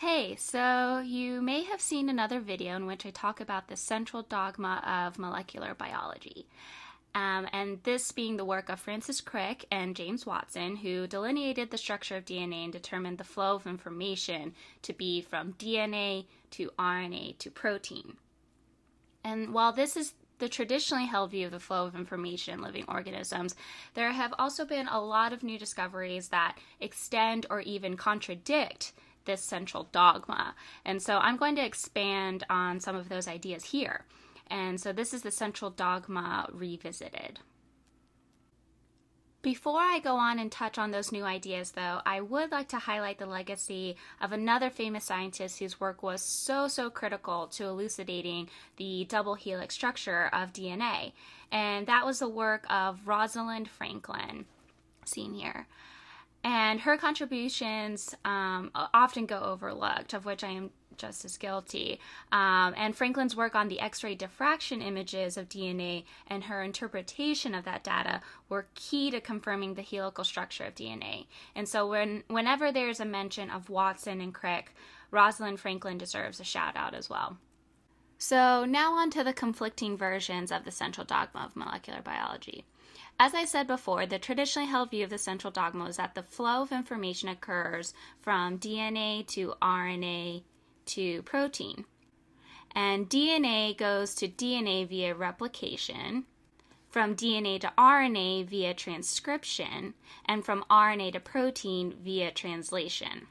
Hey, so you may have seen another video in which I talk about the central dogma of molecular biology. Um, and this being the work of Francis Crick and James Watson, who delineated the structure of DNA and determined the flow of information to be from DNA to RNA to protein. And while this is the traditionally held view of the flow of information in living organisms, there have also been a lot of new discoveries that extend or even contradict this central dogma. And so I'm going to expand on some of those ideas here. And so this is the central dogma revisited. Before I go on and touch on those new ideas, though, I would like to highlight the legacy of another famous scientist whose work was so, so critical to elucidating the double helix structure of DNA. And that was the work of Rosalind Franklin, seen here. And her contributions um, often go overlooked, of which I am just as guilty. Um, and Franklin's work on the X ray diffraction images of DNA and her interpretation of that data were key to confirming the helical structure of DNA. And so, when, whenever there's a mention of Watson and Crick, Rosalind Franklin deserves a shout out as well. So, now on to the conflicting versions of the central dogma of molecular biology. As I said before, the traditionally held view of the central dogma is that the flow of information occurs from DNA to RNA to protein. And DNA goes to DNA via replication, from DNA to RNA via transcription, and from RNA to protein via translation.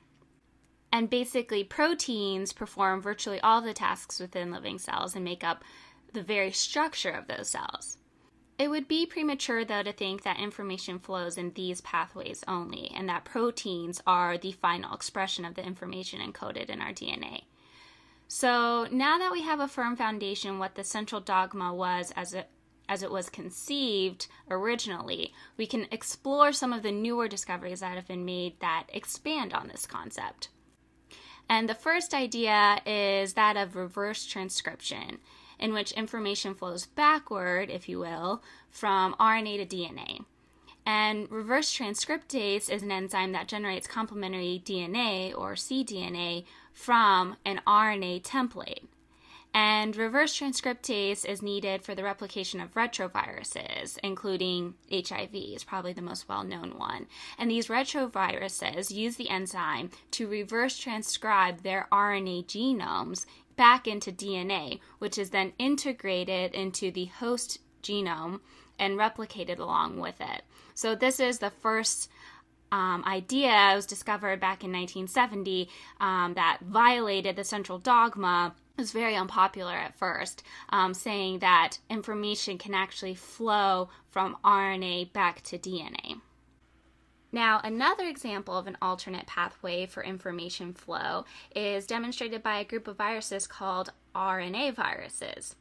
And basically, proteins perform virtually all the tasks within living cells and make up the very structure of those cells. It would be premature, though, to think that information flows in these pathways only, and that proteins are the final expression of the information encoded in our DNA. So now that we have a firm foundation, what the central dogma was as it as it was conceived originally, we can explore some of the newer discoveries that have been made that expand on this concept. And the first idea is that of reverse transcription in which information flows backward, if you will, from RNA to DNA. And reverse transcriptase is an enzyme that generates complementary DNA or cDNA from an RNA template. And reverse transcriptase is needed for the replication of retroviruses, including HIV, is probably the most well known one. And these retroviruses use the enzyme to reverse transcribe their RNA genomes back into DNA, which is then integrated into the host genome and replicated along with it. So, this is the first um, idea was discovered back in 1970 um, that violated the central dogma it was very unpopular at first, um, saying that information can actually flow from RNA back to DNA. Now, another example of an alternate pathway for information flow is demonstrated by a group of viruses called RNA viruses.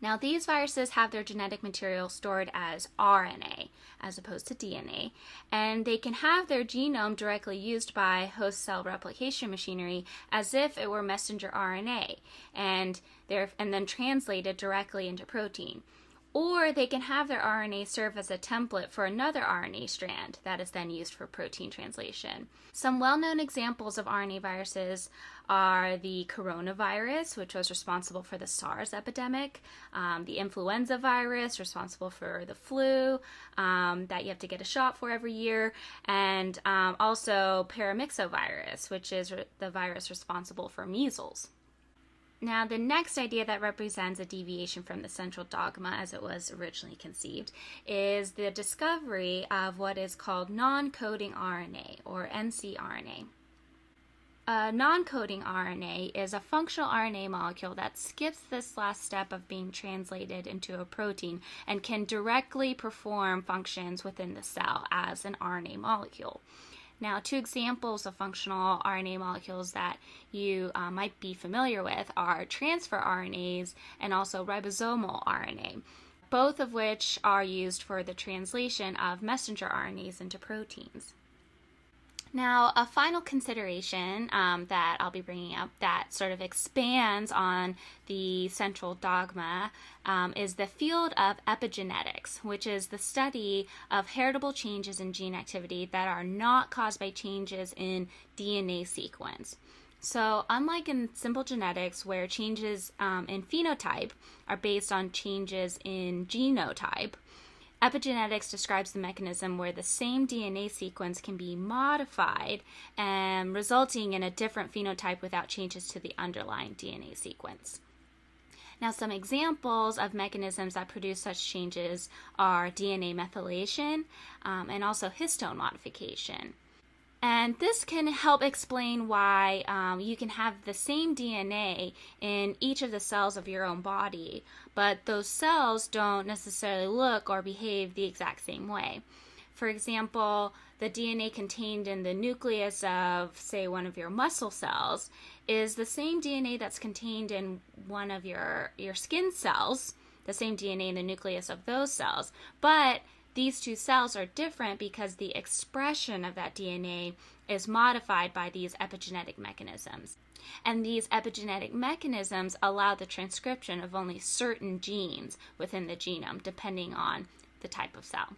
Now, these viruses have their genetic material stored as RNA as opposed to DNA, and they can have their genome directly used by host cell replication machinery as if it were messenger RNA, and, and then translated directly into protein or they can have their RNA serve as a template for another RNA strand that is then used for protein translation. Some well known examples of RNA viruses are the coronavirus, which was responsible for the SARS epidemic, um, the influenza virus, responsible for the flu um, that you have to get a shot for every year, and um, also paramyxovirus, which is the virus responsible for measles. Now, the next idea that represents a deviation from the central dogma as it was originally conceived is the discovery of what is called non coding RNA or ncRNA. A non coding RNA is a functional RNA molecule that skips this last step of being translated into a protein and can directly perform functions within the cell as an RNA molecule. Now, two examples of functional RNA molecules that you uh, might be familiar with are transfer RNAs and also ribosomal RNA, both of which are used for the translation of messenger RNAs into proteins. Now, a final consideration um, that I'll be bringing up that sort of expands on the central dogma um, is the field of epigenetics, which is the study of heritable changes in gene activity that are not caused by changes in DNA sequence. So, unlike in simple genetics, where changes um, in phenotype are based on changes in genotype, epigenetics describes the mechanism where the same DNA sequence can be modified, and resulting in a different phenotype without changes to the underlying DNA sequence. Now, some examples of mechanisms that produce such changes are DNA methylation um, and also histone modification. And this can help explain why um, you can have the same DNA in each of the cells of your own body, but those cells don't necessarily look or behave the exact same way. For example, the DNA contained in the nucleus of, say, one of your muscle cells is the same DNA that's contained in one of your, your skin cells, the same DNA in the nucleus of those cells, but these two cells are different because the expression of that DNA is modified by these epigenetic mechanisms. And these epigenetic mechanisms allow the transcription of only certain genes within the genome, depending on the type of cell.